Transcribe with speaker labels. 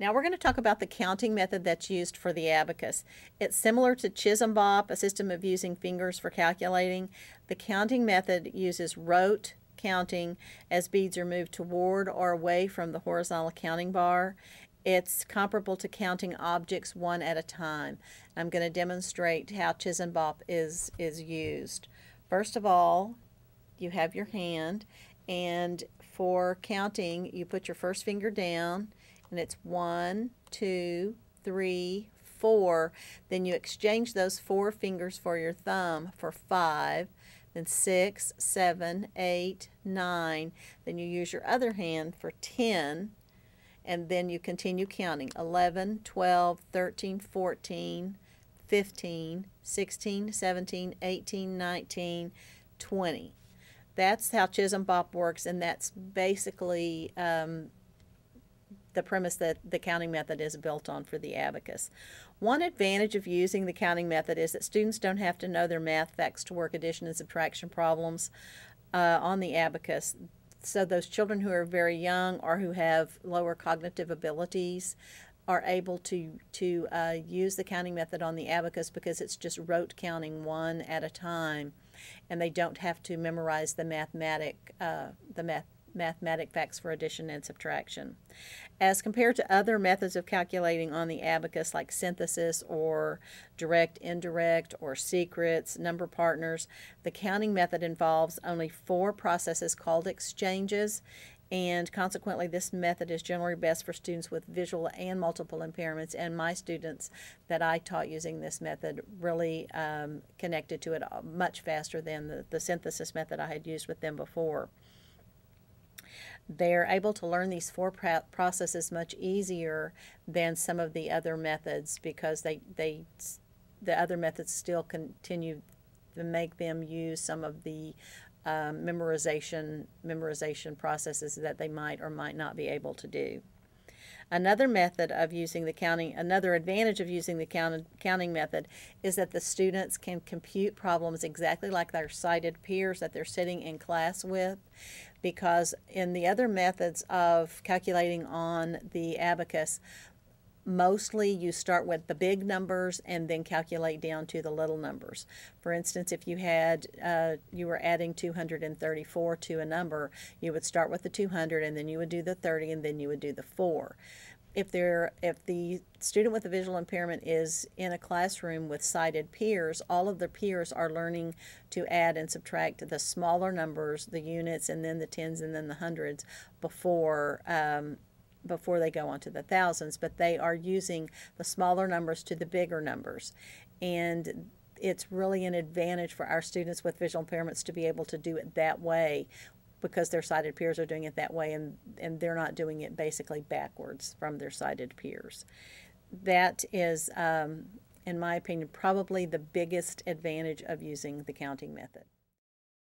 Speaker 1: Now we're going to talk about the counting method that's used for the abacus. It's similar to Chisanbop, a system of using fingers for calculating. The counting method uses rote counting as beads are moved toward or away from the horizontal counting bar. It's comparable to counting objects one at a time. I'm going to demonstrate how Chisanbop is, is used. First of all, you have your hand and for counting you put your first finger down and it's one, two, three, four. Then you exchange those four fingers for your thumb for five, then six, seven, eight, nine. Then you use your other hand for 10, and then you continue counting 11, 12, 13, 14, 15, 16, 17, 18, 19, 20. That's how Chisanbop works, and that's basically um, the premise that the counting method is built on for the abacus. One advantage of using the counting method is that students don't have to know their math facts to work addition and subtraction problems uh, on the abacus. So those children who are very young or who have lower cognitive abilities are able to to uh, use the counting method on the abacus because it's just rote counting one at a time, and they don't have to memorize the mathematic uh, the math mathematic facts for addition and subtraction. As compared to other methods of calculating on the abacus like synthesis or direct, indirect, or secrets, number partners, the counting method involves only four processes called exchanges and consequently this method is generally best for students with visual and multiple impairments and my students that I taught using this method really um, connected to it much faster than the, the synthesis method I had used with them before they're able to learn these four processes much easier than some of the other methods because they, they the other methods still continue to make them use some of the um, memorization memorization processes that they might or might not be able to do. Another method of using the counting, another advantage of using the count, counting method is that the students can compute problems exactly like their sighted peers that they're sitting in class with because in the other methods of calculating on the abacus, mostly you start with the big numbers and then calculate down to the little numbers. For instance, if you had uh, you were adding 234 to a number, you would start with the 200 and then you would do the 30 and then you would do the 4 if they're if the student with a visual impairment is in a classroom with sighted peers, all of the peers are learning to add and subtract the smaller numbers, the units, and then the tens and then the hundreds before um, before they go on to the thousands. But they are using the smaller numbers to the bigger numbers, and it's really an advantage for our students with visual impairments to be able to do it that way because their sighted peers are doing it that way and, and they're not doing it basically backwards from their sighted peers. That is, um, in my opinion, probably the biggest advantage of using the counting method.